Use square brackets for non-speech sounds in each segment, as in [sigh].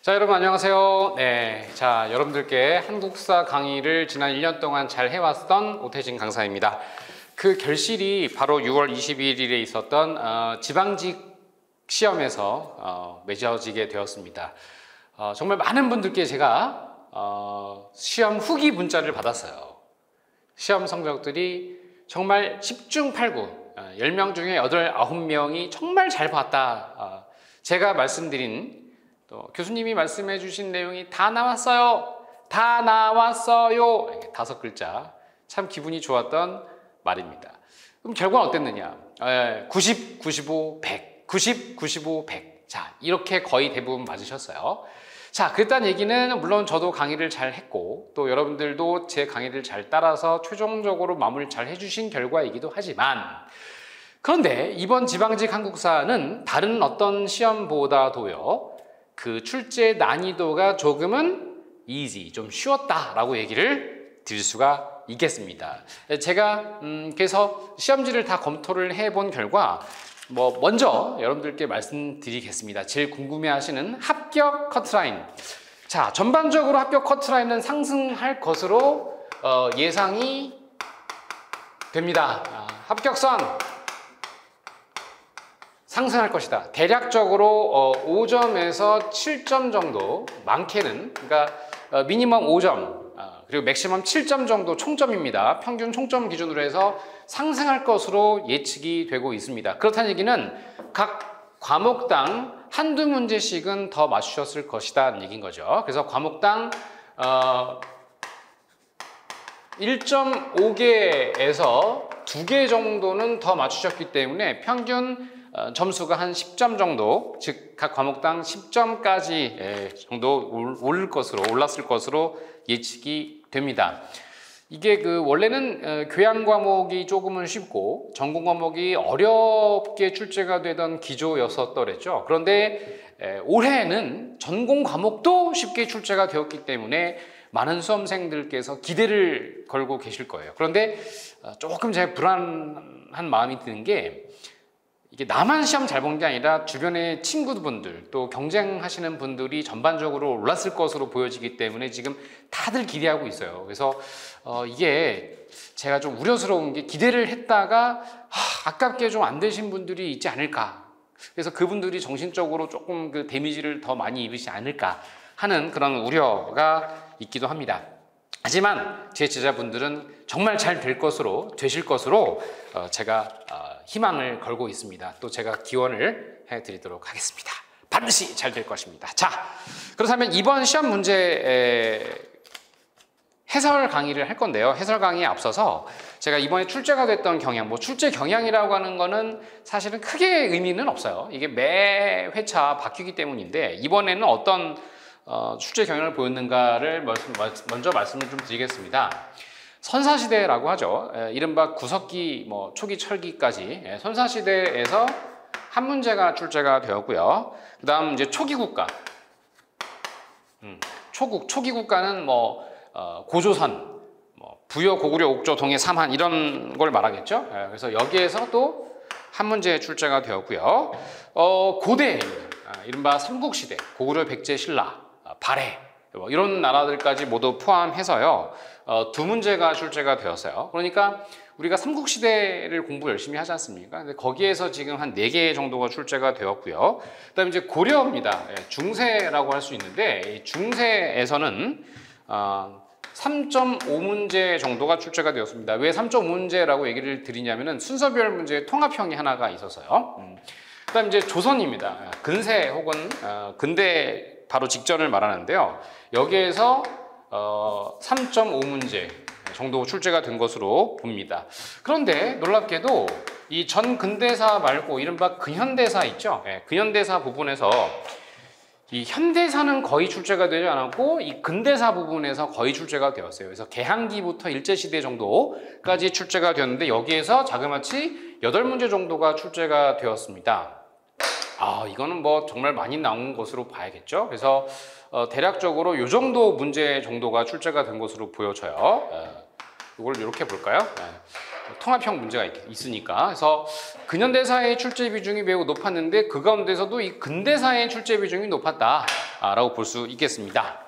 자 여러분 안녕하세요. 네, 자 여러분들께 한국사 강의를 지난 1년 동안 잘 해왔던 오태진 강사입니다. 그 결실이 바로 6월 21일에 있었던 어, 지방직 시험에서 어, 맺어지게 되었습니다. 어, 정말 많은 분들께 제가 어, 시험 후기 문자를 받았어요. 시험 성적들이 정말 10중 8구, 10명 중에 8, 9명이 정말 잘 봤다. 어, 제가 말씀드린 또 교수님이 말씀해 주신 내용이 다 나왔어요. 다 나왔어요. 이렇게 다섯 글자. 참 기분이 좋았던 말입니다. 그럼 결과는 어땠느냐? 에, 90, 95, 100. 90, 95, 100. 자, 이렇게 거의 대부분 맞으셨어요. 자, 그랬다는 얘기는 물론 저도 강의를 잘 했고 또 여러분들도 제 강의를 잘 따라서 최종적으로 마무리 잘 해주신 결과이기도 하지만 그런데 이번 지방직 한국사는 다른 어떤 시험보다도요 그 출제 난이도가 조금은 easy, 좀 쉬웠다라고 얘기를 드릴 수가 있겠습니다. 제가 음, 그래서 시험지를 다 검토를 해본 결과 뭐 먼저 여러분들께 말씀드리겠습니다. 제일 궁금해하시는 합격 커트라인. 자, 전반적으로 합격 커트라인은 상승할 것으로 어, 예상이 됩니다. 아, 합격선 상승할 것이다. 대략적으로 어, 5점에서 7점 정도, 많게는 그러니까 어, 미니멈 5점 어, 그리고 맥시멈 7점 정도 총점입니다. 평균 총점 기준으로 해서 상승할 것으로 예측이 되고 있습니다. 그렇다는 얘기는 각 과목당 한두 문제씩은 더 맞추셨을 것이다 얘기인 거죠. 그래서 과목당 어, 1.5개에서 2개 정도는 더 맞추셨기 때문에 평균 어, 점수가 한 10점 정도, 즉 각 과목당 10점까지 정도 오를 것으로 올랐을 것으로 예측이 됩니다. 이게 그 원래는 어, 교양 과목이 조금은 쉽고 전공 과목이 어렵게 출제가 되던 기조였었더랬죠. 그런데 올해는 전공 과목도 쉽게 출제가 되었기 때문에 많은 수험생들께서 기대를 걸고 계실 거예요. 그런데 어, 조금 제가 불안한 마음이 드는 게 이게 나만 시험 잘 본 게 아니라 주변의 친구분들 또 경쟁하시는 분들이 전반적으로 올랐을 것으로 보여지기 때문에 지금 다들 기대하고 있어요. 그래서 어, 이게 제가 좀 우려스러운 게 기대를 했다가 하, 아깝게 좀 안 되신 분들이 있지 않을까. 그래서 그분들이 정신적으로 조금 그 데미지를 더 많이 입으시지 않을까 하는 그런 우려가 있기도 합니다. 하지만 제 제자분들은 정말 잘 될 것으로 되실 것으로 어, 제가 어, 희망을 걸고 있습니다. 또 제가 기원을 해드리도록 하겠습니다. 반드시 잘 될 것입니다. 자, 그렇다면 이번 시험 문제 해설 강의를 할 건데요. 해설 강의에 앞서서 제가 이번에 출제가 됐던 경향, 뭐 출제 경향이라고 하는 거는 사실은 크게 의미는 없어요. 이게 매 회차 바뀌기 때문인데 이번에는 어떤 어, 출제 경향을 보였는가를 먼저 말씀을 좀 드리겠습니다. 선사시대라고 하죠. 에, 이른바 구석기, 뭐 초기 철기까지 에, 선사시대에서 한 문제가 출제가 되었고요. 그 다음 이제 초기 국가. 음, 초국, 초기 국가는 뭐 어, 고조선, 뭐 부여, 고구려, 옥조, 동해, 삼한 이런 걸 말하겠죠. 에, 그래서 여기에서 또 한 문제 출제가 되었고요. 어, 고대, 아, 이른바 삼국시대, 고구려, 백제, 신라, 아, 발해 뭐 이런 나라들까지 모두 포함해서요. 어, 두 문제가 출제가 되었어요. 그러니까 우리가 삼국시대를 공부 열심히 하지 않습니까? 근데 거기에서 지금 한 네 개 정도가 출제가 되었고요. 그 다음에 이제 고려입니다. 예, 중세라고 할 수 있는데, 중세에서는 어, 3.5문제 정도가 출제가 되었습니다. 왜 3.5문제라고 얘기를 드리냐면은 순서별 문제 통합형이 하나가 있어서요. 음. 그 다음 이제 조선입니다. 근세 혹은 어, 근대 바로 직전을 말하는데요. 여기에서 어, 3.5문제 정도 출제가 된 것으로 봅니다. 그런데 놀랍게도 이 전 근대사 말고 이른바 근현대사 있죠? 네, 근현대사 부분에서 이 현대사는 거의 출제가 되지 않았고 이 근대사 부분에서 거의 출제가 되었어요. 그래서 개항기부터 일제시대 정도까지 출제가 되었는데 여기에서 자그마치 8문제 정도가 출제가 되었습니다. 아, 이거는 뭐 정말 많이 나온 것으로 봐야겠죠. 그래서 어, 대략적으로 이 정도 문제 정도가 출제가 된 것으로 보여져요. 어. 이걸 이렇게 볼까요? 네. 통합형 문제가 있, 으니까 그래서 근현대사의 출제 비중이 매우 높았는데 그 가운데서도 이 근대사의 출제 비중이 높았다라고 볼 수 있겠습니다.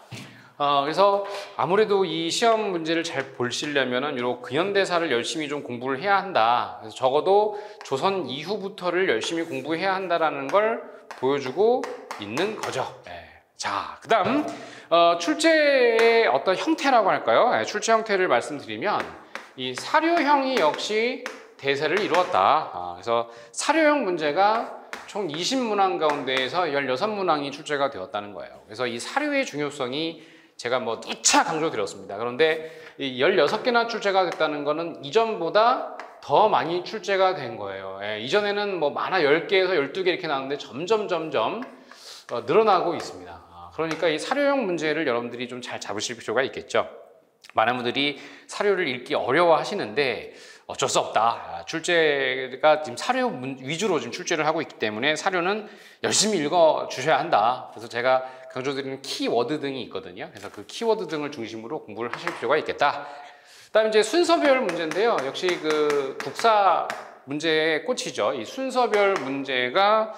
어, 그래서 아무래도 이 시험 문제를 잘 보시려면은 이런 근현대사를 열심히 좀 공부를 해야 한다. 그래서 적어도 조선 이후부터를 열심히 공부해야 한다라는 걸 보여주고 있는 거죠. 네. 자, 그 다음 어, 출제의 어떤 형태라고 할까요? 네, 출제 형태를 말씀드리면 이 사료형이 역시 대세를 이루었다. 아, 그래서 사료형 문제가 총 20문항 가운데에서 16문항이 출제가 되었다는 거예요. 그래서 이 사료의 중요성이 제가 뭐 누차 강조드렸습니다. 그런데 이 16개나 출제가 됐다는 거는 이전보다 더 많이 출제가 된 거예요. 예, 이전에는 뭐 만화 10개에서 12개 이렇게 나왔는데 점점 점점 어, 늘어나고 있습니다. 아, 그러니까 이 사료형 문제를 여러분들이 좀 잘 잡으실 필요가 있겠죠. 많은 분들이 사료를 읽기 어려워 하시는데 어쩔 수 없다. 아, 출제가 지금 사료 위주로 지금 출제를 하고 있기 때문에 사료는 열심히 읽어 주셔야 한다. 그래서 제가 강조드리는 키워드 등이 있거든요. 그래서 그 키워드 등을 중심으로 공부를 하실 필요가 있겠다. 그다음 이제 순서별 문제인데요. 역시 그 국사 문제의 꽃이죠. 이 순서별 문제가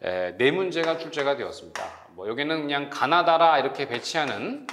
네 문제가 출제가 되었습니다. 뭐 여기는 그냥 가나다라 이렇게 배치하는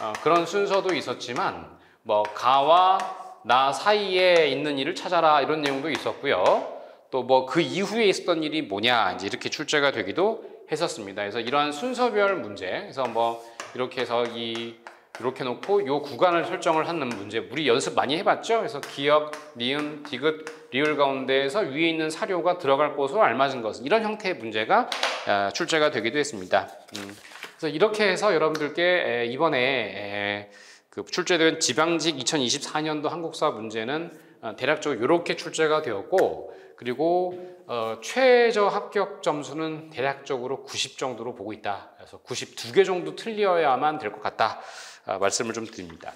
어, 그런 순서도 있었지만 뭐 가와 나 사이에 있는 일을 찾아라 이런 내용도 있었고요. 또 뭐 그 이후에 있었던 일이 뭐냐 이제 이렇게 출제가 되기도 했었습니다. 그래서 이러한 순서별 문제, 그래서 뭐 이렇게 해서 이 이렇게 놓고 요 구간을 설정을 하는 문제 우리 연습 많이 해봤죠? 그래서 기역, 니은, 디귿, 리을 가운데에서 위에 있는 사료가 들어갈 곳으로 알맞은 것 이런 형태의 문제가 아, 출제가 되기도 했습니다. 음, 그래서 이렇게 해서 여러분들께 이번에 그 출제된 지방직 2024년도 한국사 문제는 어, 대략적으로 이렇게 출제가 되었고 그리고 어, 최저 합격 점수는 대략적으로 90 정도로 보고 있다. 그래서 92개 정도 틀려야만 될 것 같다. 아, 말씀을 좀 드립니다.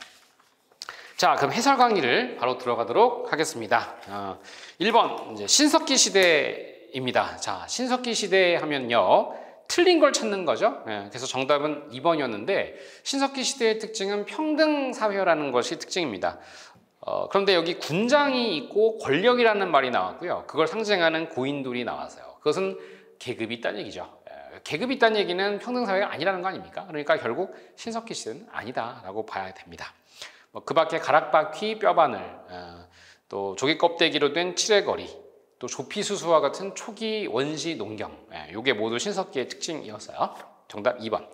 자, 그럼 해설 강의를 바로 들어가도록 하겠습니다. 어, 1번 이제 신석기 시대입니다. 자, 신석기 시대 하면요. 틀린 걸 찾는 거죠. 네, 그래서 정답은 2번이었는데 신석기 시대의 특징은 평등 사회라는 것이 특징입니다. 어, 그런데 여기 군장이 있고 권력이라는 말이 나왔고요. 그걸 상징하는 고인돌이 나왔어요. 그것은 계급이 있다는 얘기죠. 계급이 있다는 얘기는 평등사회가 아니라는 거 아닙니까? 그러니까 결국 신석기 시대는 아니다라고 봐야 됩니다. 뭐 그 밖에 가락바퀴 뼈바늘, 어, 또 조개 껍데기로 된 칠해거리, 또 조피수수와 같은 초기 원시 농경, 이게 예, 모두 신석기의 특징이었어요. 정답 2번.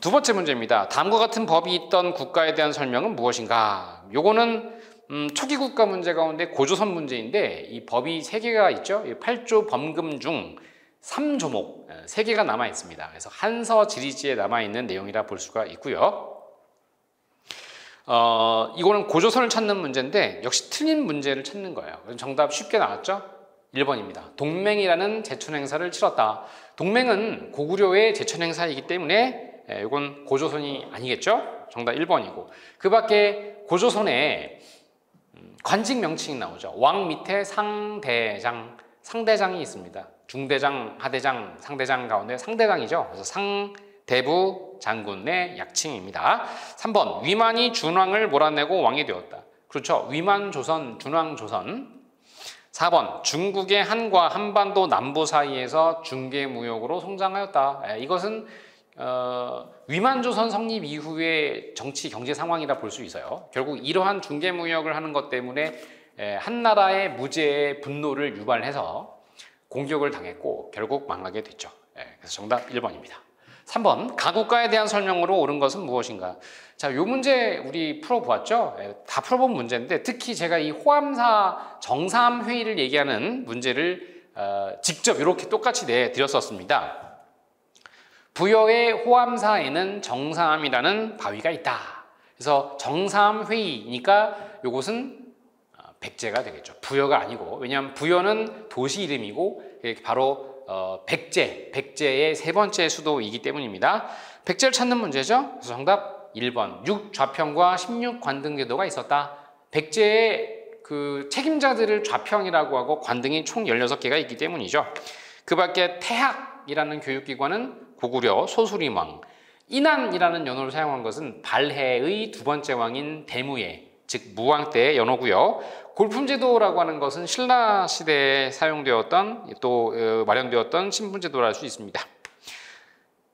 두 번째 문제입니다. 다음과 같은 법이 있던 국가에 대한 설명은 무엇인가? 요거는 음, 초기 국가 문제 가운데 고조선 문제인데 이 법이 세 개가 있죠. 8조 범금 중 3조목 예, 세 개가 남아 있습니다. 그래서 한서 지리지에 남아 있는 내용이라 볼 수가 있고요. 어, 이거는 고조선을 찾는 문제인데 역시 틀린 문제를 찾는 거예요. 정답 쉽게 나왔죠? 1번입니다. 동맹이라는 제천 행사를 치렀다. 동맹은 고구려의 제천 행사이기 때문에 예, 이건 고조선이 아니겠죠? 정답 1번이고 그 밖에 고조선에 음, 관직 명칭이 나오죠. 왕 밑에 상대장, 상대장이 있습니다. 중대장, 하대장, 상대장 가운데 상대장이죠. 그래서 상대부 장군의 약칭입니다. 3번 위만이 준왕을 몰아내고 왕이 되었다. 그렇죠. 위만 조선, 준왕 조선. 4번 중국의 한과 한반도 남부 사이에서 중개 무역으로 성장하였다. 예, 이것은 어, 위만조선 성립 이후의 정치 경제 상황이라 볼 수 있어요. 결국 이러한 중개 무역을 하는 것 때문에 예, 한 나라의 무죄의 분노를 유발해서 공격을 당했고 결국 망하게 됐죠. 예, 그래서 정답 1번입니다. 3번 가국가에 대한 설명으로 옳은 것은 무엇인가? 자, 요 문제 우리 풀어보았죠? 예, 다 풀어본 문제인데 특히 제가 이 호암사 정삼 회의를 얘기하는 문제를 어, 직접 이렇게 똑같이 내드렸었습니다. 부여의 호암사에는 정삼이라는 바위가 있다. 그래서 정삼 회의니까 요것은 백제가 되겠죠. 부여가 아니고 왜냐하면 부여는 도시 이름이고 바로 어, 백제, 백제의 세 번째 수도이기 때문입니다. 백제를 찾는 문제죠. 그래서 정답 1번 6 좌평과 16 관등제도가 있었다. 백제의 그 책임자들을 좌평이라고 하고 관등이 총 16개가 있기 때문이죠. 그 밖에 태학이라는 교육기관은 고구려 소수림왕, 인안이라는 연호를 사용한 것은 발해의 두 번째 왕인 대무의 즉 무왕 때의 연호고요. 골품제도라고 하는 것은 신라 시대에 사용되었던 또 어, 마련되었던 신분제도라 할 수 있습니다.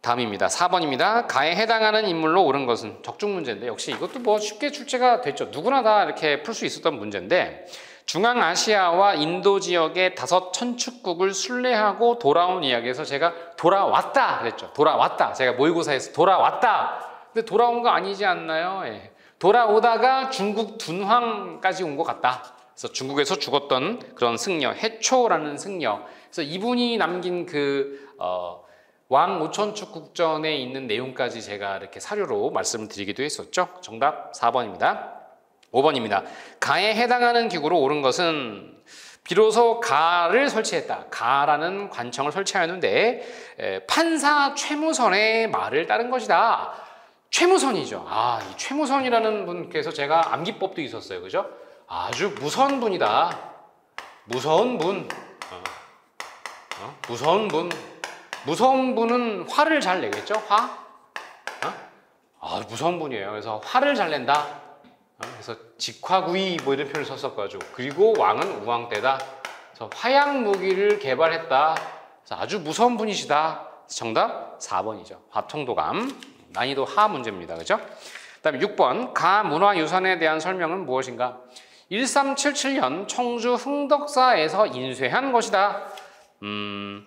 다음입니다. 4번입니다. 가에 해당하는 인물로 옳은 것은 적중 문제인데 역시 이것도 뭐 쉽게 출제가 됐죠. 누구나 다 이렇게 풀 수 있었던 문제인데 중앙아시아와 인도 지역의 다섯 천축국을 순례하고 돌아온 이야기에서 제가 돌아왔다 그랬죠. 돌아왔다. 제가 모의고사에서 돌아왔다. 근데 돌아온 거 아니지 않나요? 예. 돌아오다가 중국 둔황까지 온 것 같다. 그래서 중국에서 죽었던 그런 승려, 해초라는 승려. 그래서 이분이 남긴 그 어, 왕 오천축 국전에 있는 내용까지 제가 이렇게 사료로 말씀을 드리기도 했었죠. 정답 4번입니다. 5번입니다. 가에 해당하는 기구로 옳은 것은 비로소 가를 설치했다. 가라는 관청을 설치하였는데 판사 최무선의 말을 따른 것이다. 최무선이죠. 아, 이 최무선이라는 분께서 제가 암기법도 있었어요. 그죠? 아주 무서운 분이다. 무서운 분. 어. 어? 무서운 분. 무서운 분은 화를 잘 내겠죠? 화? 어? 아, 무서운 분이에요. 그래서 화를 잘 낸다. 어? 그래서 직화구이 뭐 이런 표현을 썼었가지고 그리고 왕은 우왕때다. 그래서 화약 무기를 개발했다. 그래서 아주 무서운 분이시다. 정답 4번이죠. 화통도감 난이도 하 문제입니다. 그죠? 그 다음에 6번 가문화유산에 대한 설명은 무엇인가? 1377년 청주 흥덕사에서 인쇄한 것이다. 음,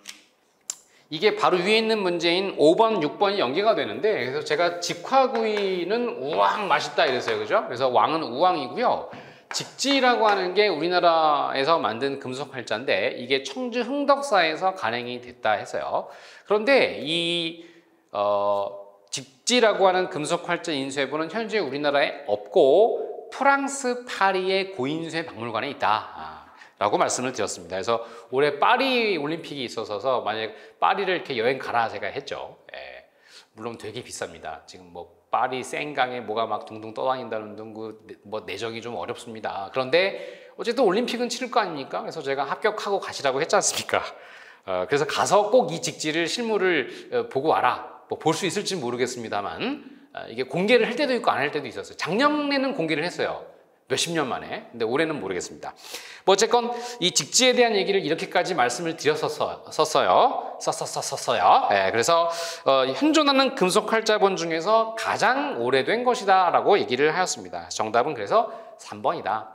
이게 바로 위에 있는 문제인 5번, 6번이 연계가 되는데 그래서 제가 직화구이는 우왕 맛있다 이랬어요. 그죠? 그래서 왕은 우왕이고요. 직지라고 하는 게 우리나라에서 만든 금속 활자인데 이게 청주 흥덕사에서 간행이 됐다 했어요. 그런데 이 어, 직지라고 하는 금속 활자 인쇄부는 현재 우리나라에 없고 프랑스 파리의 고인쇄 박물관에 있다. 아. 라고 말씀을 드렸습니다. 그래서 올해 파리 올림픽이 있어서 만약 파리를 이렇게 여행 가라 제가 했죠. 예. 물론 되게 비쌉니다. 지금 뭐 파리 생강에 뭐가 막 둥둥 떠다닌다는 둥뭐 내정이 좀 어렵습니다. 그런데 어쨌든 올림픽은 치를 거 아닙니까? 그래서 제가 합격하고 가시라고 했지 않습니까? 어, 그래서 가서 꼭 이 직지를 실물을 어, 보고 와라. 뭐 볼 수 있을지 모르겠습니다만 어, 이게 공개를 할 때도 있고 안 할 때도 있었어요. 작년에는 공개를 했어요. 몇십 년 만에. 근데 올해는 모르겠습니다. 뭐 어쨌건 이 직지에 대한 얘기를 이렇게까지 말씀을 드렸었어요. 썼었었어요. 네, 그래서 어, 현존하는 금속 활자본 중에서 가장 오래된 것이다라고 얘기를 하였습니다. 정답은 그래서 3번이다.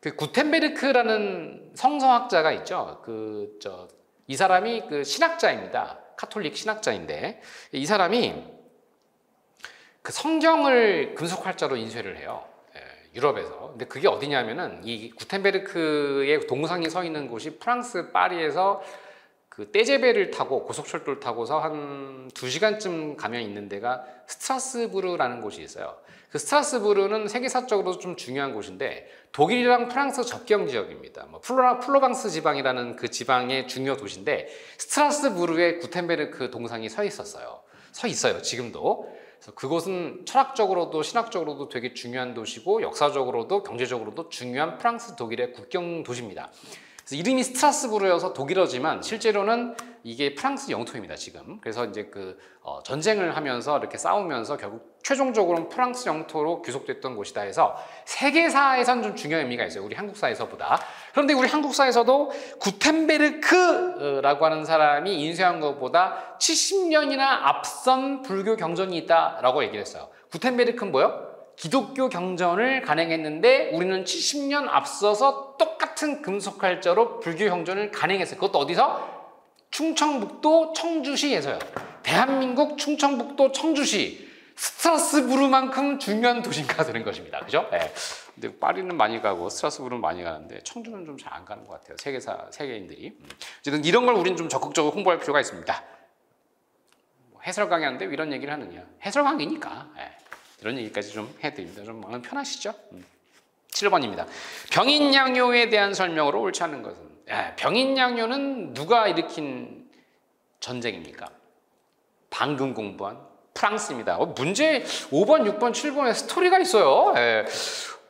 그 구텐베르크라는 성서학자가 있죠. 그 저 이 사람이 그 신학자입니다. 카톨릭 신학자인데 이 사람이 그 성경을 금속 활자로 인쇄를 해요. 유럽에서. 근데 그게 어디냐면은 이 구텐베르크의 동상이 서 있는 곳이 프랑스 파리에서 그 떼제베를 타고 고속철도를 타고서 한 두시간쯤 가면 있는 데가 스트라스부르라는 곳이 있어요. 그 스트라스부르는 세계사적으로 좀 중요한 곳인데 독일이랑 프랑스 접경 지역입니다. 뭐 플로라, 플로방스 지방이라는 그 지방의 중요 도시인데 스트라스부르에 구텐베르크 동상이 서 있었어요. 서 있어요. 지금도. 그래서 그곳은 철학적으로도 신학적으로도 되게 중요한 도시고 역사적으로도 경제적으로도 중요한 프랑스 독일의 국경 도시입니다. 그래서 이름이 스트라스부르여서 독일어지만 실제로는 이게 프랑스 영토입니다 지금. 그래서 이제 그 어, 전쟁을 하면서 이렇게 싸우면서 결국 최종적으로는 프랑스 영토로 귀속됐던 곳이다 해서 세계사에선 좀 중요한 의미가 있어요. 우리 한국사에서보다. 그런데 우리 한국사에서도 구텐베르크라고 하는 사람이 인쇄한 것보다 70년이나 앞선 불교 경전이 있다라고 얘기를 했어요. 구텐베르크는 뭐요? 기독교 경전을 간행했는데 우리는 70년 앞서서 똑같은 금속 활자로 불교 경전을 간행했어요. 그것도 어디서? 충청북도 청주시에서요. 대한민국 충청북도 청주시 스트라스부르만큼 중요한 도시가 되는 것입니다. 그죠? 네. 근데 파리는 많이 가고 스트라스부르는 많이 가는데 청주는 좀 잘 안 가는 것 같아요. 세계사 세계인들이. 음. 어쨌든 이런 걸 우리는 좀 적극적으로 홍보할 필요가 있습니다. 뭐 해설 강의하는데 이런 얘기를 하느냐? 해설 강의니까. 네. 이런 얘기까지 좀 해드립니다. 좀 마음 편하시죠? 음. 7번입니다. 병인 양요에 대한 설명으로 옳지 않은 것은 예, 병인 양요는 누가 일으킨 전쟁입니까? 방금 공부한 프랑스입니다. 어, 문제 5번, 6번, 7번에 스토리가 있어요. 예.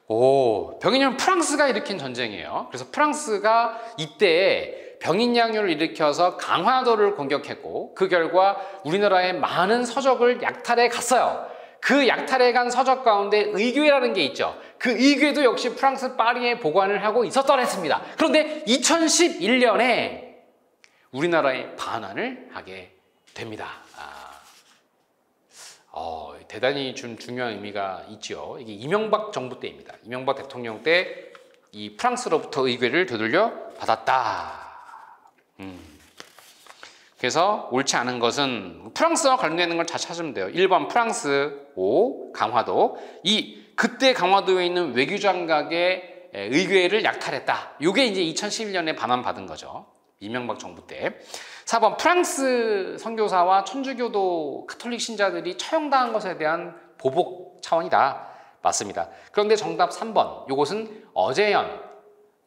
오, 병인양요는 프랑스가 일으킨 전쟁이에요. 그래서 프랑스가 이때 병인양요를 일으켜서 강화도를 공격했고 그 결과 우리나라의 많은 서적을 약탈해 갔어요. 그 약탈해 간 서적 가운데 의궤라는 게 있죠. 그 의궤도 역시 프랑스 파리에 보관을 하고 있었더랬습니다. 그런데 2011년에 우리나라에 반환을 하게 됩니다. 아, 어, 대단히 좀 중요한 의미가 있죠. 이게 이명박 정부 때입니다. 이명박 대통령 때 이 프랑스로부터 의궤를 되돌려 받았다. 음. 그래서 옳지 않은 것은 프랑스와 관련되는 걸잘 찾으면 돼요. 1번 프랑스, 5 강화도, 2 그때 강화도에 있는 외교장각의 의궤를 약탈했다. 이게 이제 2011년에 반환받은 거죠. 이명박 정부 때. 4번 프랑스 선교사와 천주교도 카톨릭 신자들이 처형당한 것에 대한 보복 차원이다. 맞습니다. 그런데 정답 3번. 이것은 어제연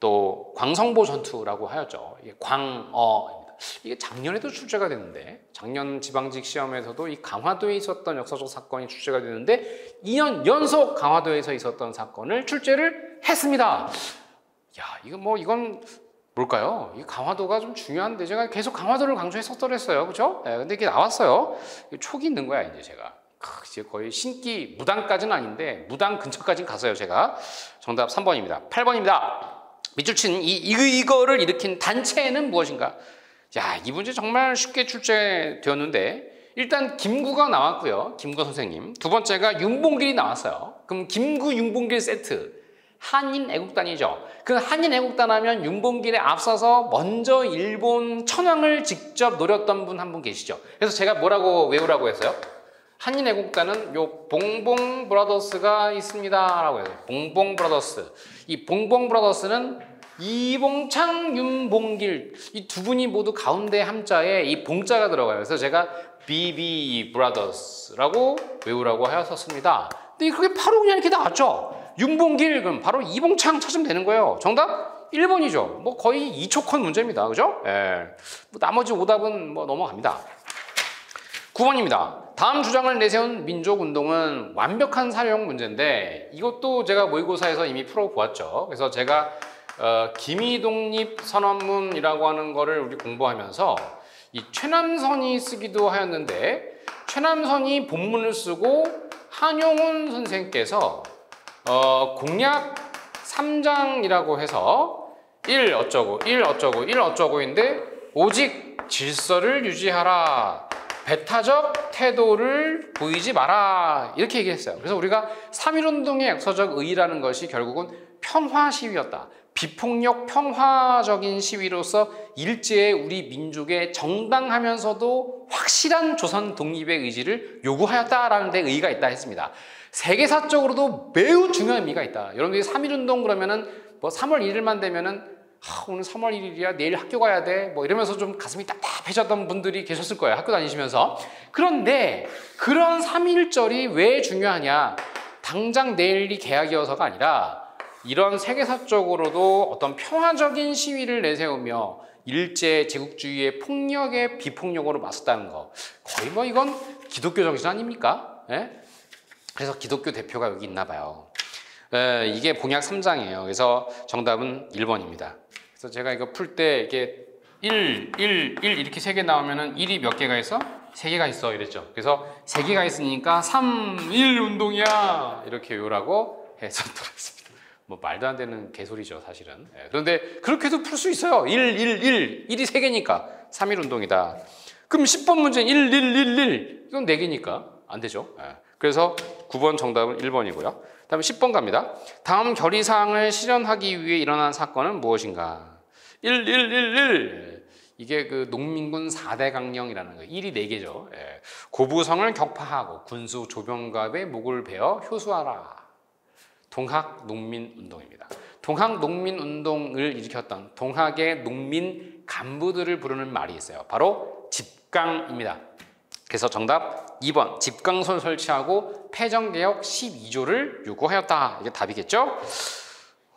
또 광성보 전투라고 하였죠. 광어입니다. 이게 작년에도 출제가 됐는데 작년 지방직 시험에서도 이 강화도에 있었던 역사적 사건이 출제가 되는데 2년 연속 강화도에서 있었던 사건을 출제를 했습니다. 야, 이거 뭐 이건 뭘까요? 이 강화도가 좀 중요한데 제가 계속 강화도를 강조했었더랬어요. 그렇죠? 네, 근데 이게 나왔어요. 촉이 있는 거야, 이제 제가. 이제 거의 신기 무당까지는 아닌데 무당 근처까지는 갔어요, 제가. 정답 3번입니다. 8번입니다. 밑줄 치는 이, 이거를 일으킨 단체는 무엇인가? 야, 이 문제 정말 쉽게 출제되었는데 일단 김구가 나왔고요. 김구 선생님. 두 번째가 윤봉길이 나왔어요. 그럼 김구 윤봉길 세트. 한인 애국단이죠. 그 한인 애국단 하면 윤봉길에 앞서서 먼저 일본 천황을 직접 노렸던 분 한분 계시죠. 그래서 제가 뭐라고 외우라고 했어요? 한인 애국단은 요 봉봉 Brothers가 있습니다라고 해요. 봉봉 Brothers. 이 봉봉 Brothers는 이봉창, 윤봉길 이 두 분이 모두 가운데 함자에 이 봉자가 들어가요. 그래서 제가 BB 브라더스라고 외우라고 하였었습니다. 근데 그게 바로 그냥 이렇게 나왔죠. 윤봉길 그럼 바로 이봉창 찾으면 되는 거예요. 정답 1번이죠. 뭐 거의 2초컷 문제입니다. 그죠? 예. 뭐 나머지 오답은 뭐 넘어갑니다. 9번입니다. 다음 주장을 내세운 민족운동은 완벽한 사용 문제인데 이것도 제가 모의고사에서 이미 풀어보았죠. 그래서 제가 어, 기미독립 선언문이라고 하는 거를 우리 공부하면서 이 최남선이 쓰기도 하였는데 최남선이 본문을 쓰고 한용운 선생께서 어, 공약 3장이라고 해서 1 어쩌고 1 어쩌고 1 어쩌고인데 오직 질서를 유지하라 배타적 태도를 보이지 마라 이렇게 얘기했어요. 그래서 우리가 3.1운동의 역사적 의의라는 것이 결국은 평화 시위였다. 비폭력 평화적인 시위로서 일제의 우리 민족의 정당하면서도 확실한 조선 독립의 의지를 요구하였다라는 데 의의가 있다 했습니다. 세계사적으로도 매우 중요한 의미가 있다. 여러분들이 3.1운동 그러면은 뭐 3월 1일만 되면은 아, 오늘 3월 1일이야 내일 학교 가야 돼 뭐 이러면서 좀 가슴이 답답해졌던 분들이 계셨을 거예요 학교 다니시면서 그런데 그런 3.1절이 왜 중요하냐 당장 내일이 개학이어서가 아니라 이런 세계사적으로도 어떤 평화적인 시위를 내세우며 일제 제국주의의 폭력에 비폭력으로 맞섰다는 거 거의 뭐 이건 기독교 정신 아닙니까? 예? 그래서 기독교 대표가 여기 있나 봐요. 예, 이게 공약 3장이에요. 그래서 정답은 1번입니다. 그래서 제가 이거 풀 때 이게 1, 1, 1 이렇게 세 개 나오면은 1이 몇 개가 있어? 세 개가 있어 이랬죠. 그래서 세 개가 있으니까 3, 1 운동이야 이렇게 요라고 해서 들었습니다. 뭐 말도 안 되는 개소리죠 사실은. 예, 그런데 그렇게도 풀 수 있어요. 1, 1, 1, 1이 세 개니까 3, 1 운동이다. 그럼 10번 문제 1, 1, 1, 1 이건 네 개니까 안 되죠. 예. 그래서 9번 정답은 1번이고요. 다음에 10번 갑니다. 다음 결의사항을 실현하기 위해 일어난 사건은 무엇인가? 1, 1, 1, 1. 이게 그 농민군 4대 강령이라는 거예요. 1이 4개죠. 예. 고부성을 격파하고 군수 조병갑의 목을 베어 효수하라. 동학 농민 운동입니다. 동학 농민 운동을 일으켰던 동학의 농민 간부들을 부르는 말이 있어요. 바로 집강입니다. 그래서 정답 2번 집강선 설치하고 폐정개혁 12조를 요구하였다. 이게 답이겠죠?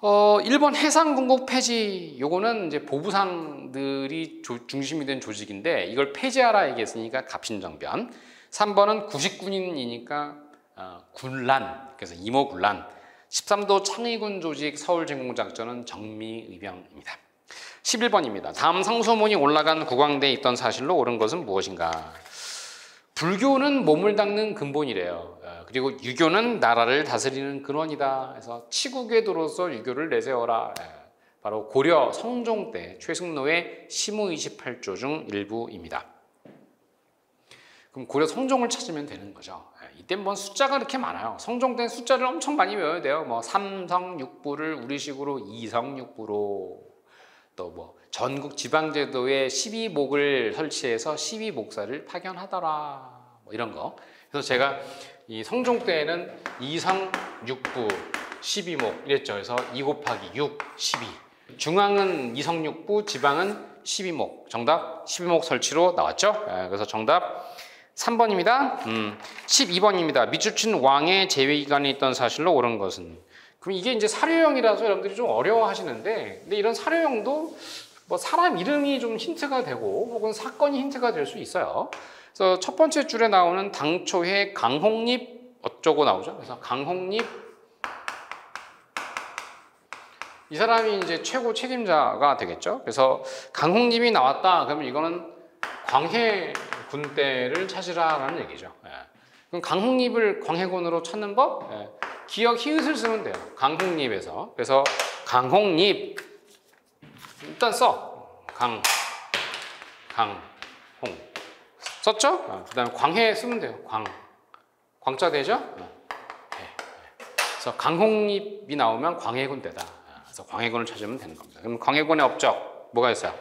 어, 1번 해상공국 폐지 요거는 이제 보부상들이 조, 중심이 된 조직인데 이걸 폐지하라 얘기했으니까 갑신정변 3번은 99인이니까 어, 군란 그래서 이모군란 13도 창의군 조직 서울진공작전은 정미의병입니다 11번입니다 다음 상소문이 올라간 국왕대에 있던 사실로 옳은 것은 무엇인가 불교는 몸을 닦는 근본이래요. 어, 그리고 유교는 나라를 다스리는 근원이다. 그래서 치국의 도로서 유교를 내세워라. 예, 바로 고려 성종 때 최승로의 시무 28조 중 일부입니다. 그럼 고려 성종을 찾으면 되는 거죠. 예, 이때 뭐 숫자가 그렇게 많아요. 성종 때 숫자를 엄청 많이 외워야 돼요. 뭐 삼성육부를 우리식으로 이성육부로 또 뭐 전국 지방제도에 12목을 설치해서 12목사를 파견하더라. 뭐 이런 거. 그래서 제가 이 성종 때에는 이성 육부 12목 이랬죠. 그래서 2 곱하기 6, 12. 중앙은 이성육부, 지방은 12목. 정답 12목 설치로 나왔죠. 예, 그래서 정답 3번입니다. 음, 12번입니다. 미주춘 왕의 재위기간에 있던 사실로 옳은 것은. 그럼 이게 이제 사료형이라서 여러분들이 좀 어려워하시는데, 근데 이런 사료형도 뭐 사람 이름이 좀 힌트가 되고, 혹은 사건이 힌트가 될 수 있어요. 그래서 첫 번째 줄에 나오는 당초에 강홍립 어쩌고 나오죠. 그래서 강홍립 이 사람이 이제 최고 책임자가 되겠죠. 그래서 강홍립이 나왔다. 그러면 이거는 광해 군대를 찾으라라는 얘기죠. 예. 그럼 강홍립을 광해군으로 찾는 법? 예. 기억 히읗을 쓰면 돼요. 강홍립에서. 그래서 강홍립 일단 써. 강, 강, 홍. 썼죠? 어, 그 다음에 광해 쓰면 돼요. 광. 광자 되죠? 어. 예. 그래서 강홍립이 나오면 광해군대다. 어, 그래서 광해군을 찾으면 되는 겁니다. 그럼 광해군의 업적 뭐가 있어요?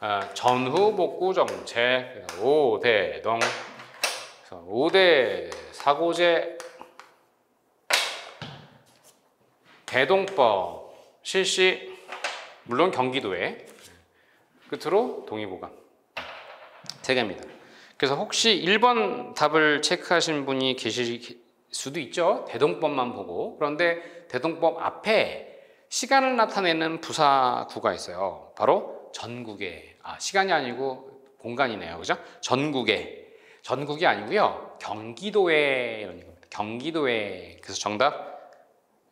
어, 전후 복구 정책, 오대동, 오대 사고제, 대동법 실시, 물론 경기도에 끝으로 동의보감 세 개입니다. 그래서 혹시 1번 답을 체크하신 분이 계실 수도 있죠. 대동법만 보고 그런데 대동법 앞에 시간을 나타내는 부사구가 있어요. 바로 전국에 아 시간이 아니고 공간이네요. 그죠? 전국에 전국이 아니고요. 경기도에 이런 겁니다. 경기도에 그래서 정답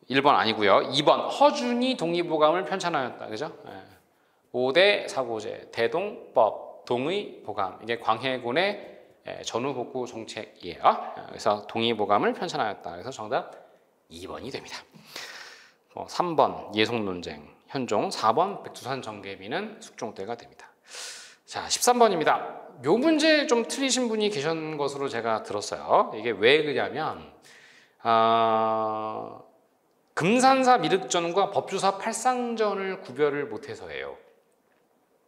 1번 아니고요. 2번 허준이 동의보감을 편찬하였다. 그죠? 예. 5대 사고제 대동법 동의 보감 이게 광해군의 예, 전후 복구 정책이에요. 예, 그래서 동의보감을 편찬하였다. 그래서 정답 2번이 됩니다. 3번 뭐 예속 논쟁 현종, 4번 백두산 정계비는 숙종대가 됩니다. 자, 13번입니다. 요 문제 좀 틀리신 분이 계신 것으로 제가 들었어요. 이게 왜 그러냐면 어, 금산사 미륵전과 법주사 팔상전을 구별을 못해서예요.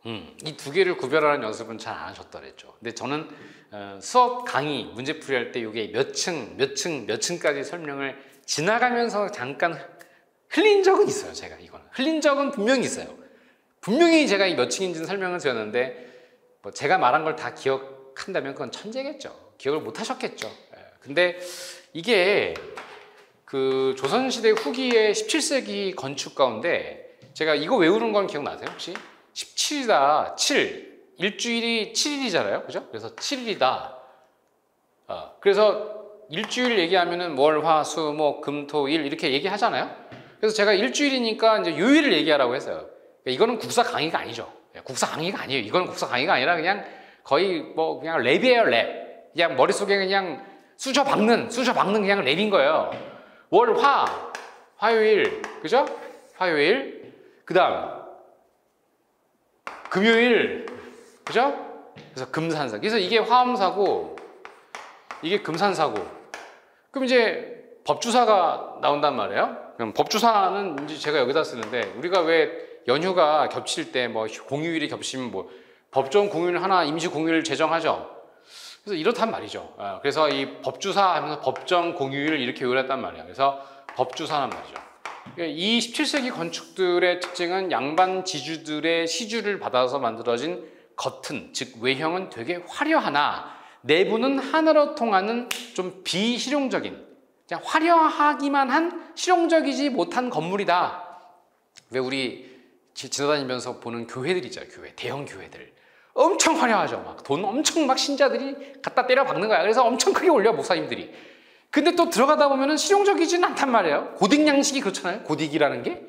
음, 이 두 개를 구별하는 연습은 잘 안 하셨더랬죠. 근데 저는 어, 수업 강의 문제풀이 할 때 이게 몇 층, 몇 층, 몇 층까지 설명을 지나가면서 잠깐 흘린 적은 있어요, 제가 이거는. 흘린 적은 분명히 있어요. 분명히 제가 이 몇 층인지는 설명을 드렸는데, 뭐 제가 말한 걸 다 기억한다면 그건 천재겠죠. 기억을 못 하셨겠죠. 예. 근데 이게 그 조선시대 후기의 17세기 건축 가운데 제가 이거 외우는 건 기억나세요? 혹시? 17이다, 7. 일주일이 7일이잖아요. 그죠? 그래서 7일이다. 어, 그래서 일주일 얘기하면은 월, 화, 수, 목, 금, 토, 일 이렇게 얘기하잖아요. 그래서 제가 일주일이니까 이제 요일을 얘기하라고 했어요. 그러니까 이거는 국사 강의가 아니죠. 예, 국사 강의가 아니에요. 이건 국사 강의가 아니라 그냥 거의 뭐 그냥 랩이에요, 랩. 그냥 머릿속에 그냥 쑤셔 박는, 쑤셔 박는 그냥 랩인 거예요. 월, 화, 화요일, 그죠? 화요일. 그 다음, 금요일, 그죠? 그래서 금산사. 그래서 이게 화엄사고, 이게 금산사고. 그럼 이제 법주사가 나온단 말이에요. 그럼 법주사는 이제 제가 여기다 쓰는데 우리가 왜 연휴가 겹칠 때 뭐 공휴일이 겹치면 뭐 법정 공휴일 하나 임시 공휴일 제정하죠. 그래서 이렇단 말이죠. 아, 그래서 이 법주사 하면서 법정 공휴일 이렇게 요랬단 말이야. 그래서 법주사란 말이죠. 이 17세기 건축들의 특징은 양반 지주들의 시주를 받아서 만들어진 겉은 즉 외형은 되게 화려하나 내부는 하나로 통하는 좀 비실용적인 화려하기만 한 실용적이지 못한 건물이다. 왜 우리 지나다니면서 보는 교회들 있잖아요. 교회, 대형 교회들. 엄청 화려하죠. 막 돈 엄청 막 신자들이 갖다 때려 박는 거야. 그래서 엄청 크게 올려 목사님들이. 근데 또 들어가다 보면은 실용적이지는 않단 말이에요. 고딕 양식이 그렇잖아요. 고딕이라는 게.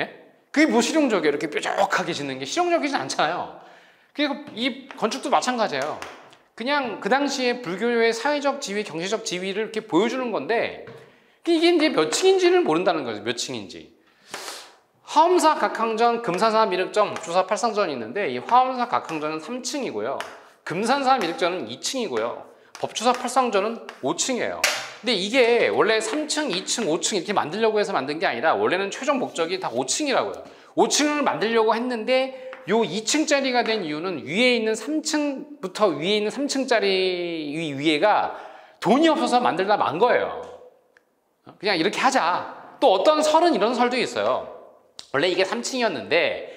예? 그게 뭐 실용적이에요. 이렇게 뾰족하게 짓는 게 실용적이진 않잖아요. 그리고 이 건축도 마찬가지예요. 그냥 그 당시에 불교의 사회적 지위, 경제적 지위를 이렇게 보여주는 건데 이게 이제 몇 층인지를 모른다는 거죠. 몇 층인지. 화엄사 각항전, 금산사 미륵전, 주사 팔상전이 있는데 이 화엄사 각항전은 3층이고요. 금산사 미륵전은 2층이고요. 법주사 팔상전은 5층이에요. 근데 이게 원래 3층, 2층, 5층 이렇게 만들려고 해서 만든 게 아니라 원래는 최종 목적이 다 5층이라고요. 5층을 만들려고 했는데 요 2층짜리가 된 이유는 위에 있는 3층부터 위에 있는 3층짜리 위에가 돈이 없어서 만들다 만 거예요. 그냥 이렇게 하자. 또 어떤 설은 이런 설도 있어요. 원래 이게 3층이었는데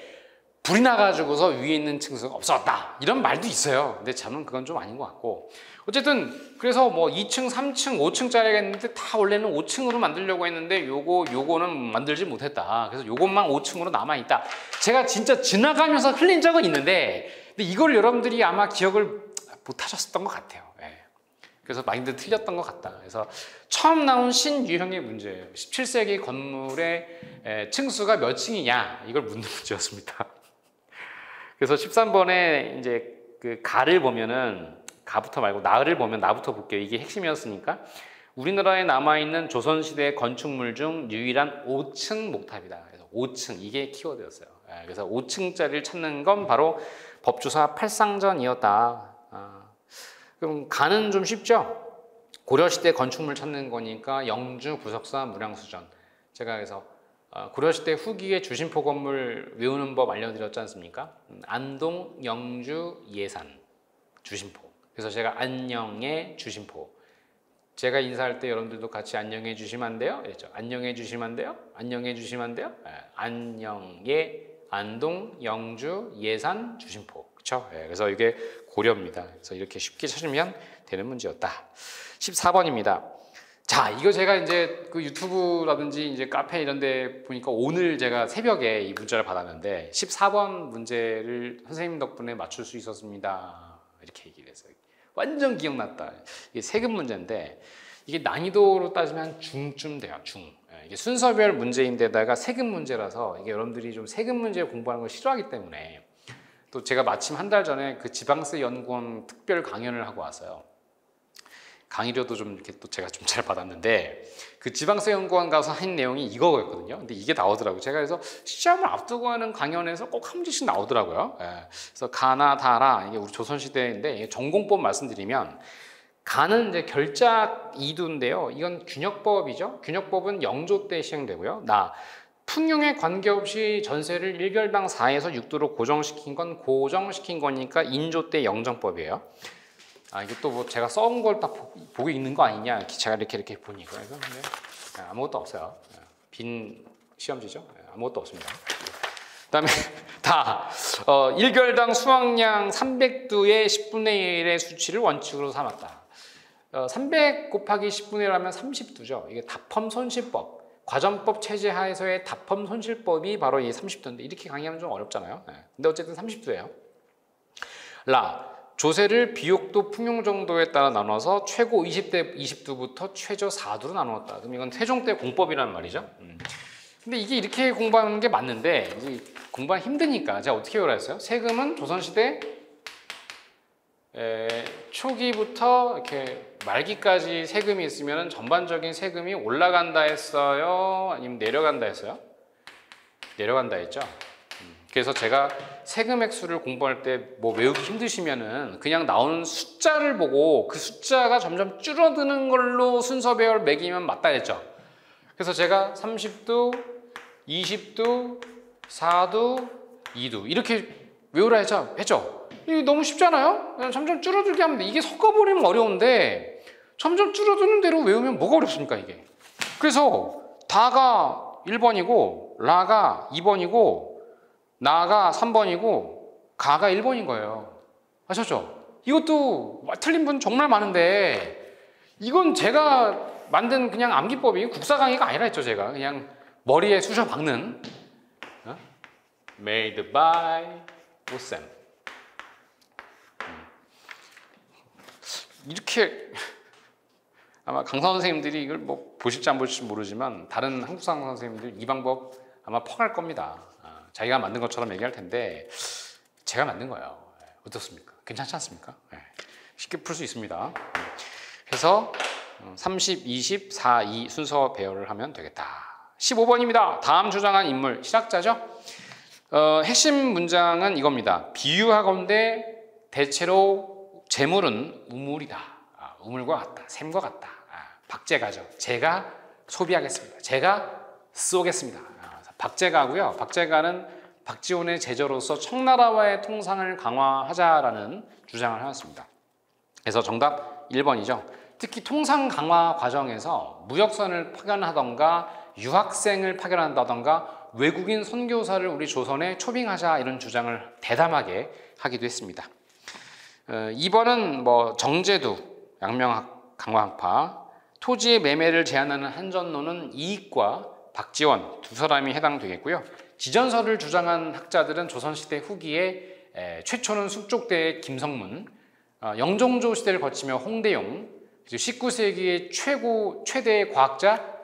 불이 나가지고서 위에 있는 층수가 없어졌다. 이런 말도 있어요. 근데 저는 그건 좀 아닌 것 같고. 어쨌든 그래서 뭐 2층, 3층, 5층짜리가 있는데 다 원래는 5층으로 만들려고 했는데 요거 요거는 만들지 못했다. 그래서 요것만 5층으로 남아 있다. 제가 진짜 지나가면서 흘린 적은 있는데 근데 이걸 여러분들이 아마 기억을 못 하셨던 것 같아요. 예. 그래서 마인드 틀렸던 것 같다. 그래서 처음 나온 신유형의 문제예요. 17세기 건물의 에, 층수가 몇 층이냐 이걸 묻는 문제였습니다. [laughs] 그래서 13번에 이제 그 가를 보면은 가부터 말고 나를 보면 나부터 볼게요. 이게 핵심이었으니까 우리나라에 남아 있는 조선 시대 건축물 중 유일한 5층 목탑이다. 그래서 5층 이게 키워드였어요. 예, 그래서 5층짜리를 찾는 건 바로 법주사 팔상전이었다. 아, 그럼 가는 좀 쉽죠? 고려시대 건축물 찾는 거니까 영주, 구석사, 무량수전. 제가 그래서 어, 고려시대 후기의 주심포 건물 외우는 법 알려드렸지 않습니까? 음, 안동, 영주, 예산, 주심포. 그래서 제가 안녕의 주심포. 제가 인사할 때 여러분들도 같이 안녕해 주시면 안 돼요? 그랬죠. 안녕해 주시면 안 돼요? 안녕해 주시면 안 돼요? 예, 안녕의 안동, 영주, 예산, 주심포. 그렇죠? 예, 그래서 이게 고려입니다. 그래서 이렇게 쉽게 찾으면 되는 문제였다. 14번입니다. 자, 이거 제가 이제 그 유튜브라든지 이제 카페 이런 데 보니까 오늘 제가 새벽에 이 문자를 받았는데 14번 문제를 선생님 덕분에 맞출 수 있었습니다. 이렇게. 완전 기억났다. 이게 세금 문제인데 이게 난이도로 따지면 중쯤 돼요. 중. 예, 이게 순서별 문제인데다가 세금 문제라서 이게 여러분들이 좀 세금 문제 공부하는 걸 싫어하기 때문에 또 제가 마침 한 달 전에 그 지방세 연구원 특별 강연을 하고 왔어요. 강의료도 좀 이렇게 또 제가 좀 잘 받았는데 그 지방세 연구원 가서 한 내용이 이거였거든요. 근데 이게 나오더라고요. 제가 그래서 시험을 앞두고 하는 강연에서 꼭 한 문제씩 나오더라고요. 예. 그래서 가나 다라 이게 우리 조선시대인데 전공법 말씀드리면 가는 이제 결작 이두인데요. 이건 균역법이죠. 균역법은 영조 때 시행되고요. 나 풍경에 관계없이 전세를 1결당 4에서 6도로 고정시킨 건 고정시킨 거니까 인조 때 영정법이에요. 아 이것도 뭐 제가 써온 걸 딱 보고 있는 거 아니냐? 제가 이렇게 이렇게 보니까 그래서 근데 아무것도 없어요. 빈 시험지죠? 아무것도 없습니다. 그다음에 [laughs] 다 어, 1결당 수확량 300두의 10분의 1의 수치를 원칙으로 삼았다. 어, 300 곱하기 10분의 1하면 30두죠. 이게 다펌 손실법. 과전법 체제 하에서의 다펌 손실법이 바로 이 30두인데 이렇게 강의하면 좀 어렵잖아요. 근데 어쨌든 30두예요. 라 조세를 비옥도 풍용 정도에 따라 나눠서 최고 20대 20두부터 최저 4두로 나누었다. 그럼 이건 태종 때 공법이란 말이죠. 음. 근데 이게 이렇게 공부하는 게 맞는데 공부하기 힘드니까 제가 어떻게 외우라 했어요? 세금은 조선시대 에, 초기부터 이렇게 말기까지 세금이 있으면 전반적인 세금이 올라간다 했어요? 아니면 내려간다 했어요? 내려간다 했죠. 그래서 제가 세금 액수를 공부할 때 뭐 외우기 힘드시면은 그냥 나오는 숫자를 보고 그 숫자가 점점 줄어드는 걸로 순서 배열 매기면 맞다 했죠. 그래서 제가 30도, 20도, 4도, 2도 이렇게 외우라 했죠. 했죠. 이게 너무 쉽잖아요. 점점 줄어들게 하면 돼. 이게 섞어버리면 어려운데 점점 줄어드는 대로 외우면 뭐가 어렵습니까 이게. 그래서 다가 1번이고 라가 2번이고 나가 3번이고 가가 1번인 거예요. 아셨죠? 이것도 틀린 분 정말 많은데 이건 제가 만든 그냥 암기법이 국사 강의가 아니라 했죠 제가 그냥 머리에 쑤셔 박는 어? Made by 오쌤 음. 이렇게 [laughs] 아마 강사 선생님들이 이걸 뭐 보실지 안 보실지 모르지만 다른 한국사 선생님들 이 방법 아마 펑할 겁니다. 자기가 만든 것처럼 얘기할 텐데 제가 만든 거예요. 예, 어떻습니까? 괜찮지 않습니까? 네. 쉽게 풀 수 있습니다. 그래서 30, 20, 4, 2 순서 배열을 하면 되겠다. 15번입니다. 다음 주장한 인물 실학자죠. 어, 핵심 문장은 이겁니다. 비유하건대 대체로 재물은 우물이다. 아, 우물과 같다. 샘과 같다. 아, 박제가죠. 제가 소비하겠습니다. 제가 쏘겠습니다. 아, 박제가고요. 박제가는 박지원의 제자로서 청나라와의 통상을 강화하자라는 주장을 하였습니다. 그래서 정답 1번이죠. 특히 통상 강화 과정에서 무역선을 파견하던가 유학생을 파견한다던가 외국인 선교사를 우리 조선에 초빙하자 이런 주장을 대담하게 하기도 했습니다. 어, 2번은 뭐 정제두, 양명학 강화학파, 토지의 매매를 제한하는 한전노는 이익과 박지원 두 사람이 해당되겠고요. 지전설을 주장한 학자들은 조선시대 후기에 에, 최초는 숙족대의 김성문, 어, 영종조 시대를 거치며 홍대용, 19세기의 최고 최대의 과학자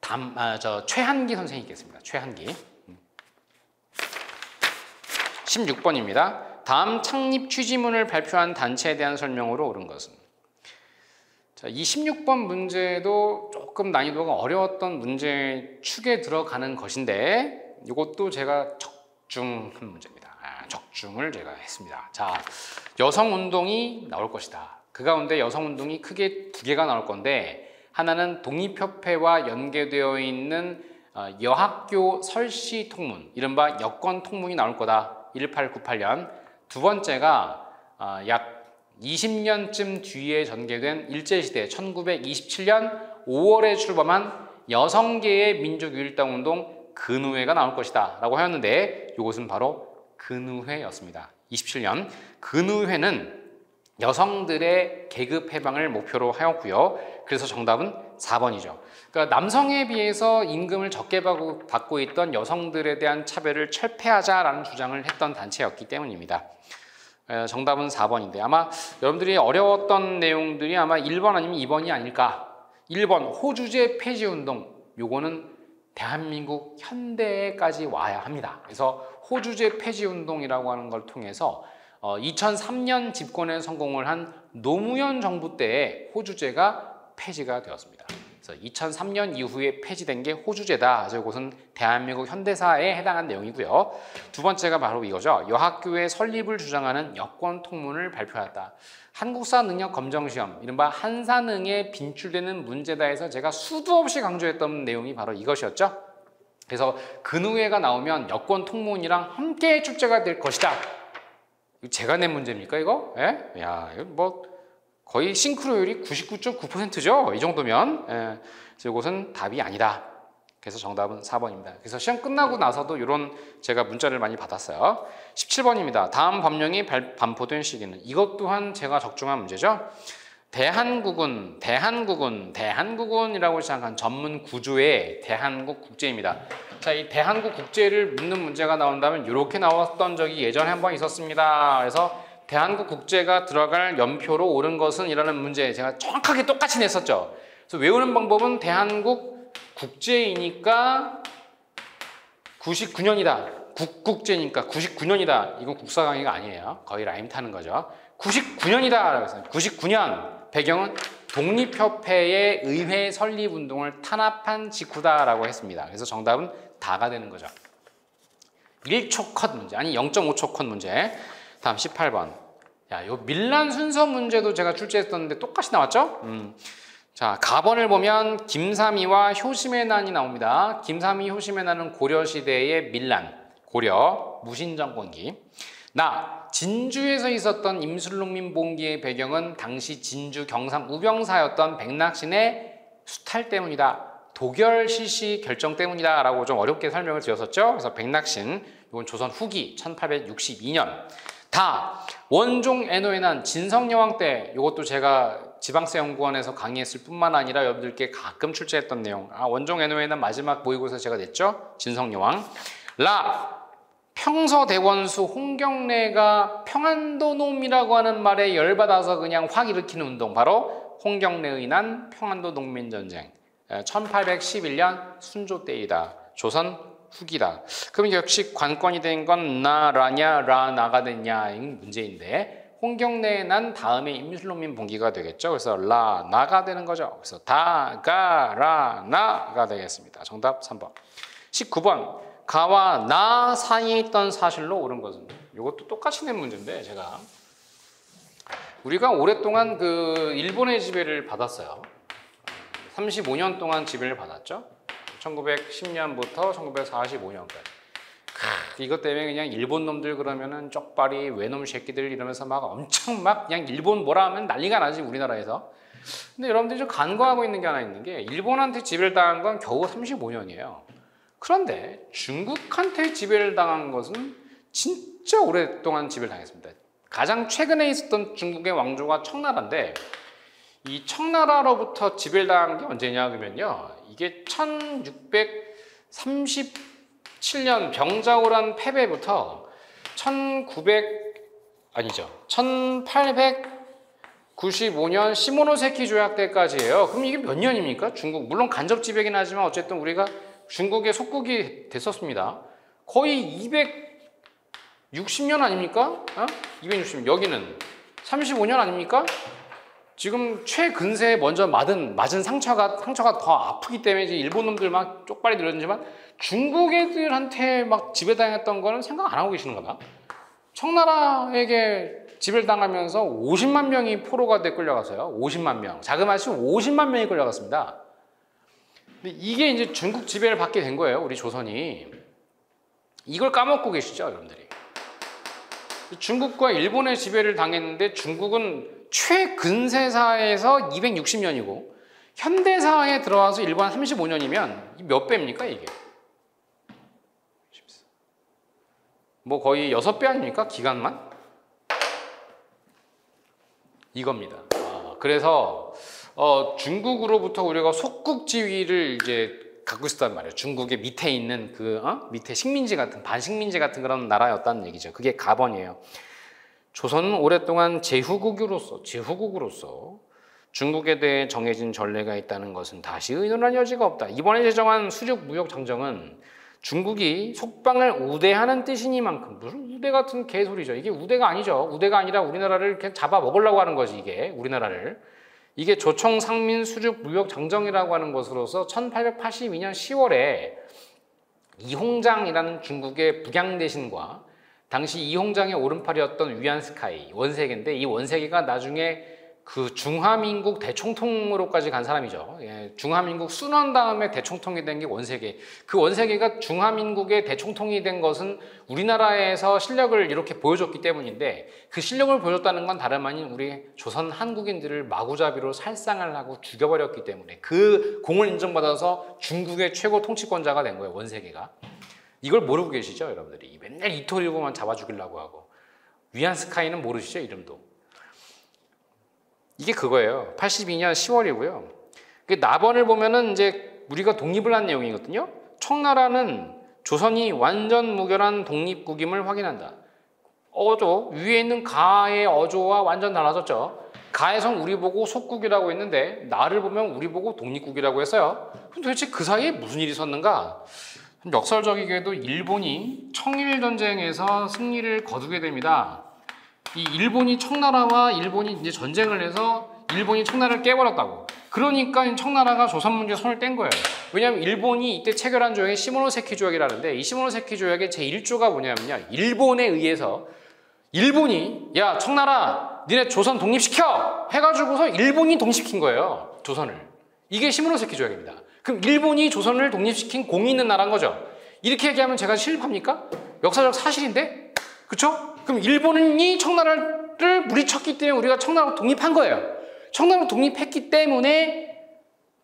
담, 아, 저 최한기 선생이 있겠습니다. 최한기. 16번입니다. 다음 창립 취지문을 발표한 단체에 대한 설명으로 옳은 것은 자, 이 16번 문제도 조금 난이도가 어려웠던 문제 축에 들어가는 것인데 이것도 제가 적중한 문제입니다. 아, 적중을 제가 했습니다. 자, 여성 운동이 나올 것이다. 그 가운데 여성 운동이 크게 두 개가 나올 건데 하나는 독립협회와 연계되어 있는 어, 여학교 설시 통문, 이른바 여권 통문이 나올 거다. 1898년. 두 번째가 어, 약 20년쯤 뒤에 전개된 일제시대 1927년 5월에 출범한 여성계의 민족유일당 운동 근우회가 나올 것이다 라고 하였는데 이것은 바로 근우회였습니다. 27년 근우회는 여성들의 계급 해방을 목표로 하였고요. 그래서 정답은 4번이죠. 그러니까 남성에 비해서 임금을 적게 받고 있던 여성들에 대한 차별을 철폐하자라는 주장을 했던 단체였기 때문입니다. 정답은 4번인데 아마 여러분들이 어려웠던 내용들이 아마 1번 아니면 2번이 아닐까. 1번 호주제 폐지 운동. 요거는 대한민국 현대까지 와야 합니다. 그래서 호주제 폐지 운동이라고 하는 걸 통해서 2003년 어, 집권에 성공을 한 노무현 정부 때에 호주제가 폐지가 되었습니다. 그래서 2003년 이후에 폐지된 게 호주제다. 이것은 대한민국 현대사에 해당한 내용이고요. 두 번째가 바로 이거죠. 여학교의 설립을 주장하는 여권 통문을 발표했다. 한국사 능력 검정 시험, 이른바 한사능에 빈출되는 문제다 해서 제가 수도 없이 강조했던 내용이 바로 이것이었죠. 그래서 근우회가 나오면 여권 통문이랑 함께 출제가 될 것이다. 제가 낸 문제입니까 이거? 예? 야, 이거 뭐 거의 싱크로율이 99.9%죠. 이 정도면. 예. 그래서 이것은 답이 아니다. 그래서 정답은 4번입니다. 그래서 시험 끝나고 나서도 이런 제가 문자를 많이 받았어요. 17번입니다. 다음 법령이 반포된 시기는 이것 또한 제가 적중한 문제죠. 대한국은 대한국은 대한국은이라고 시작한 전문 구조의 대한국 국제입니다. 자, 이 대한국 국제를 묻는 문제가 나온다면 이렇게 나왔던 적이 예전에 한 번 있었습니다. 그래서 대한국 국제가 들어갈 연표로 옳은 것은 이라는 문제 제가 정확하게 똑같이 냈었죠. 그래서 외우는 방법은 대한국 국제이니까 99년이다. 국국제니까 99년이다. 이건 국사 강의가 아니에요. 거의 라임 타는 거죠. 99년이다. 그래서 99년 배경은 독립협회의 의회 설립 운동을 탄압한 직후다라고 했습니다. 그래서 정답은 다가 되는 거죠. 1초 컷 문제, 아니 0.5초 컷 문제. 다음 18번. 야, 요 밀란 순서 문제도 제가 출제했었는데 똑같이 나왔죠? 음. 자, 가번을 보면 김삼이와 효심의 난이 나옵니다. 김삼이 효심의 난은 고려시대의 밀란, 고려, 무신정권기. 나, 진주에서 있었던 임술농민 봉기의 배경은 당시 진주 경상 우병사였던 백낙신의 수탈 때문이다. 도결 실시 결정 때문이다 라고 좀 어렵게 설명을 드렸었죠. 그래서 백낙신, 이건 조선 후기 1862년. 다 원종 애노에 난 진성여왕 때 이것도 제가 지방세 연구원에서 강의했을 뿐만 아니라 여러분들께 가끔 출제했던 내용. 아, 원종 애노에 난 마지막 모의고사 제가 냈죠. 진성여왕. 라 평서대원수 홍경래가 평안도놈이라고 하는 말에 열받아서 그냥 확 일으키는 운동 바로 홍경래의 난 평안도 농민전쟁 1811년 순조 때이다 조선 후기다. 그럼 역시 관건이 된 건 나라냐 라나가 됐냐인 문제인데 홍경래에 난 다음에 임술로민 봉기가 되겠죠. 그래서 라 나가 되는 거죠. 그래서 다가 라 나가 되겠습니다. 정답 3번. 19번 가와 나 사이에 있던 사실로 옳은 것은 이것도 똑같이 낸 문제인데 제가 우리가 오랫동안 그 일본의 지배를 받았어요. 35년 동안 지배를 받았죠. 1910년부터 1945년까지. 이것 때문에 그냥 일본 놈들 그러면은 쪽발이 외놈 새끼들 이러면서 막 엄청 막 그냥 일본 뭐라 하면 난리가 나지 우리나라에서. 근데 여러분들이 좀 간과하고 있는 게 하나 있는 게 일본한테 지배를 당한 건 겨우 35년이에요. 그런데 중국한테 지배를 당한 것은 진짜 오랫동안 지배를 당했습니다. 가장 최근에 있었던 중국의 왕조가 청나라인데 이 청나라로부터 지배를 당한 게 언제냐 그러면요. 이게 1637년 병자호란 패배부터 1900 아니죠. 1895년 시모노세키 조약 때까지예요. 그럼 이게 몇 년입니까? 중국 물론 간접 지배긴 하지만 어쨌든 우리가 중국의 속국이 됐었습니다. 거의 260년 아닙니까? 어? 260년 여기는 35년 아닙니까? 지금 최근세에 먼저 맞은 맞은 상처가 상처가 더 아프기 때문에 일본 놈들 막 쪽발이 들었지만 중국 애들한테 막 지배당했던 거는 생각 안 하고 계시는 거다. 청나라에게 지배를 당하면서 50만 명이 포로가 돼 끌려가서요. 50만 명. 자그마치 50만 명이 끌려갔습니다. 근데 이게 이제 중국 지배를 받게 된 거예요. 우리 조선이. 이걸 까먹고 계시죠, 여러분들이. 중국과 일본의 지배를 당했는데 중국은 최근세사에서 260년이고 현대사에 들어와서 일본 35년이면 몇 배입니까 이게? 뭐 거의 6배 아닙니까? 기간만? 이겁니다. 아, 그래서 어, 중국으로부터 우리가 속국 지위를 이제 갖고 있었단 말이에요. 중국의 밑에 있는 그 어? 밑에 식민지 같은 반식민지 같은 그런 나라였다는 얘기죠. 그게 가번이에요. 조선은 오랫동안 제후국으로서 제후국으로서 중국에 대해 정해진 전례가 있다는 것은 다시 의논할 여지가 없다. 이번에 제정한 수륙 무역 장정은 중국이 속방을 우대하는 뜻이니만큼 무슨 우대 같은 개소리죠. 이게 우대가 아니죠. 우대가 아니라 우리나라를 그냥 잡아 먹으려고 하는 거지 이게 우리나라를. 이게 조청 상민 수륙 무역 장정이라고 하는 것으로서 1882년 10월에 이홍장이라는 중국의 북양 대신과 당시 이홍장의 오른팔이었던 위안스카이 원세계인데 이 원세계가 나중에 그 중화민국 대총통으로까지 간 사람이죠. 예, 중화민국 순원 다음에 대총통이 된 게 원세계. 그 원세계가 중화민국의 대총통이 된 것은 우리나라에서 실력을 이렇게 보여줬기 때문인데 그 실력을 보여줬다는 건 다름 아닌 우리 조선 한국인들을 마구잡이로 살상을 하고 죽여버렸기 때문에 그 공을 인정받아서 중국의 최고 통치권자가 된 거예요. 원세계가. 이걸 모르고 계시죠, 여러분들이. 맨날 이토리고만 잡아 죽이려고 하고. 위안 스카이는 모르시죠, 이름도. 이게 그거예요. 82년 10월이고요. 그 나번을 보면은 이제 우리가 독립을 한 내용이거든요. 청나라는 조선이 완전 무결한 독립국임을 확인한다. 어조 위에 있는 가의 어조와 완전 달라졌죠. 가에선 우리 보고 속국이라고 했는데 나를 보면 우리 보고 독립국이라고 했어요. 도대체 그 사이에 무슨 일이 있었는가? 역설적이게도 일본이 청일 전쟁에서 승리를 거두게 됩니다. 이 일본이 청나라와 일본이 이제 전쟁을 해서 일본이 청나라를 깨버렸다고. 그러니까 청나라가 조선 문제에 손을 뗀 거예요. 왜냐하면 일본이 이때 체결한 조약이 시모노세키 조약이라는데 이 시모노세키 조약의 제 1조가 뭐냐면요. 일본에 의해서 일본이 야 청나라 니네 조선 독립시켜 해가지고서 일본이 독립시킨 거예요. 조선을. 이게 시모노세키 조약입니다. 그럼 일본이 조선을 독립시킨 공이 있는 나라인 거죠. 이렇게 얘기하면 제가 실합니까? 역사적 사실인데? 그쵸? 그럼 일본이 청나라를 물리쳤기 때문에 우리가 청나라로 독립한 거예요. 청나라로 독립했기 때문에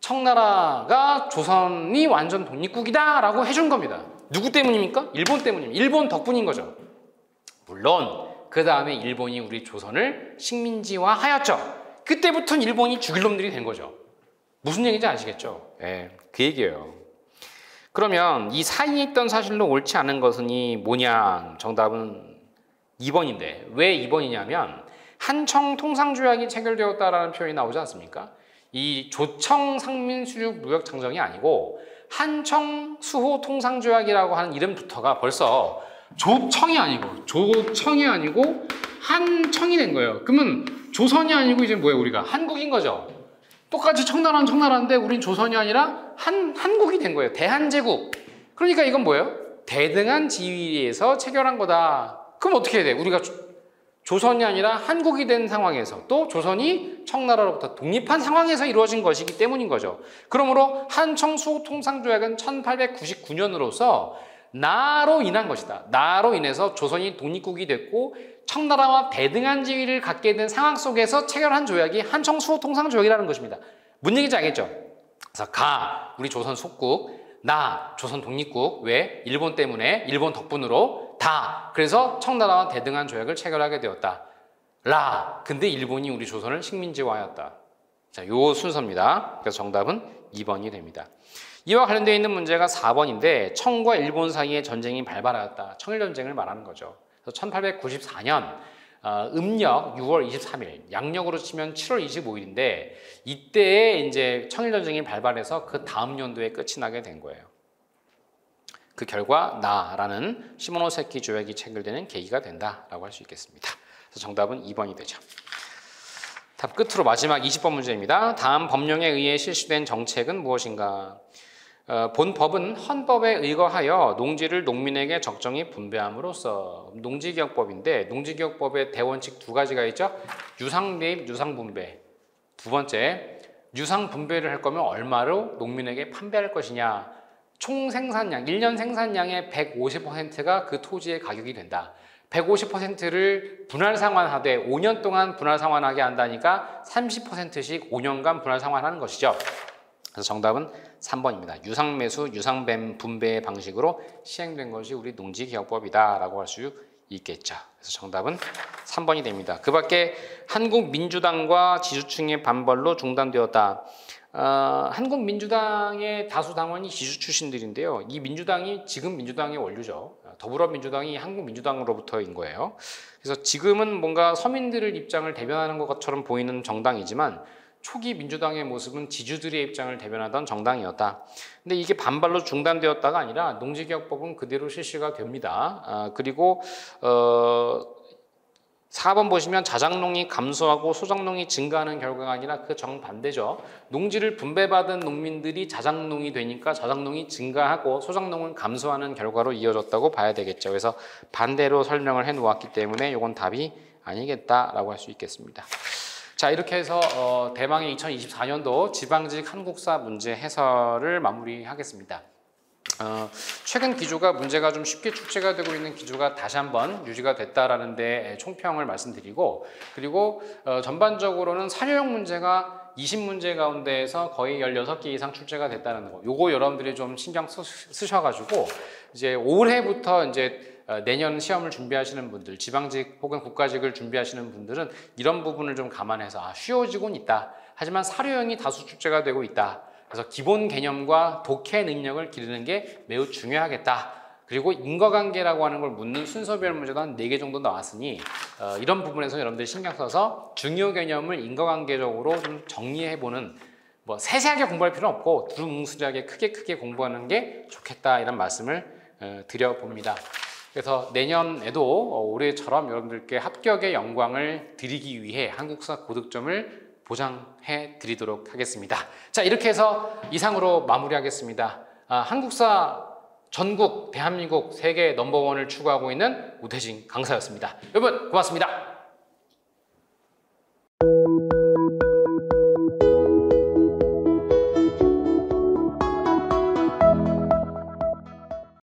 청나라가 조선이 완전 독립국이다라고 해준 겁니다. 누구 때문입니까? 일본 때문입니다. 일본 덕분인 거죠. 물론 그 다음에 일본이 우리 조선을 식민지화하였죠. 그때부터는 일본이 죽일 놈들이 된 거죠. 무슨 얘기인지 아시겠죠? 예, 그 얘기예요. 그러면 이 사이에 있던 사실로 옳지 않은 것은 이 뭐냐? 정답은 2번인데 왜 2번이냐면 한청 통상조약이 체결되었다라는 표현이 나오지 않습니까? 이 조청 상민 수륙 무역 장정이 아니고 한청 수호 통상조약이라고 하는 이름부터가 벌써 조청이 아니고 조청이 아니고 한청이 된 거예요. 그러면 조선이 아니고 이제 뭐예요 우리가 한국인 거죠. 똑같이 청나라는 청나라인데 우린 조선이 아니라 한 한국이 된 거예요. 대한제국. 그러니까 이건 뭐예요? 대등한 지위에서 체결한 거다. 그럼 어떻게 해야 돼? 우리가 조- 조선이 아니라 한국이 된 상황에서 또 조선이 청나라로부터 독립한 상황에서 이루어진 것이기 때문인 거죠. 그러므로 한청수통상조약은 1899년으로서 나로 인한 것이다. 나로 인해서 조선이 독립국이 됐고 청나라와 대등한 지위를 갖게 된 상황 속에서 체결한 조약이 한청수통상 조약이라는 것입니다. 뭔 얘기인지 알겠죠? 그래서 가 우리 조선 속국 나 조선 독립국 왜 일본 때문에 일본 덕분으로 다 그래서 청나라와 대등한 조약을 체결하게 되었다. 라 근데 일본이 우리 조선을 식민지화하였다. 자, 요 순서입니다. 그래서 정답은 2번이 됩니다. 이와 관련되어 있는 문제가 4번인데 청과 일본 사이에 전쟁이 발발하였다. 청일전쟁을 말하는 거죠. 그래서 1894년 어, 음력 6월 23일, 양력으로 치면 7월 25일인데 이때에 이제 청일전쟁이 발발해서 그 다음 연도에 끝이 나게 된 거예요. 그 결과 나라는 시모노세키 조약이 체결되는 계기가 된다라고 할 수 있겠습니다. 그래서 정답은 2번이 되죠. 답 끝으로 마지막 20번 문제입니다. 다음 법령에 의해 실시된 정책은 무엇인가? 어, 본 법은 헌법에 의거하여 농지를 농민에게 적정히 분배함으로써 농지기억법인데 농지기억법의 대원칙 두 가지가 있죠. 유상대입, 유상분배. 두 번째, 유상분배를 할 거면 얼마로 농민에게 판매할 것이냐. 총 생산량, 1년 생산량의 150%가 그 토지의 가격이 된다. 150%를 분할 상환하되 5년 동안 분할 상환하게 한다니까 30%씩 5년간 분할 상환하는 것이죠. 그래서 정답은 3번입니다. 유상매수, 유상뱀 분배 방식으로 시행된 것이 우리 농지개혁법이다라고 할 수 있겠죠. 그래서 정답은 3번이 됩니다. 그 밖에 한국민주당과 지주층의 반발로 중단되었다. 어, 한국민주당의 다수 당원이 지주 출신들인데요. 이 민주당이 지금 민주당의 원류죠. 더불어민주당이 한국민주당으로부터인 거예요. 그래서 지금은 뭔가 서민들의 입장을 대변하는 것처럼 보이는 정당이지만 초기 민주당의 모습은 지주들의 입장을 대변하던 정당이었다. 근데 이게 반발로 중단되었다가 아니라 농지개혁법은 그대로 실시가 됩니다. 아, 그리고 어, 4번 보시면 자작농이 감소하고 소작농이 증가하는 결과가 아니라 그 정반대죠. 농지를 분배받은 농민들이 자작농이 되니까 자작농이 증가하고 소작농은 감소하는 결과로 이어졌다고 봐야 되겠죠. 그래서 반대로 설명을 해 놓았기 때문에 이건 답이 아니겠다라고 할 수 있겠습니다. 자 이렇게 해서 어, 대망의 2024년도 지방직 한국사 문제 해설을 마무리하겠습니다. 어, 최근 기조가 문제가 좀 쉽게 출제가 되고 있는 기조가 다시 한번 유지가 됐다라는 데 총평을 말씀드리고 그리고 어, 전반적으로는 사료용 문제가 20문제 가운데에서 거의 16개 이상 출제가 됐다는 거. 요거 여러분들이 좀 신경 쓰, 쓰셔가지고 이제 올해부터 이제 어, 내년 시험을 준비하시는 분들, 지방직 혹은 국가직을 준비하시는 분들은 이런 부분을 좀 감안해서 아, 쉬워지곤 있다. 하지만 사료형이 다수 출제가 되고 있다. 그래서 기본 개념과 독해 능력을 기르는 게 매우 중요하겠다. 그리고 인과관계라고 하는 걸 묻는 순서별 문제도 한 4개 정도 나왔으니 어, 이런 부분에서 여러분들이 신경 써서 중요 개념을 인과관계적으로 좀 정리해보는 뭐 세세하게 공부할 필요는 없고 두루뭉술하게 크게 크게 공부하는 게 좋겠다 이런 말씀을 어, 드려봅니다. 그래서 내년에도 어, 올해처럼 여러분들께 합격의 영광을 드리기 위해 한국사 고득점을 보장해 드리도록 하겠습니다. 자, 이렇게 해서 이상으로 마무리하겠습니다. 아, 한국사 전국, 대한민국 세계 넘버원을 추구하고 있는 우태진 강사였습니다. 여러분, 고맙습니다.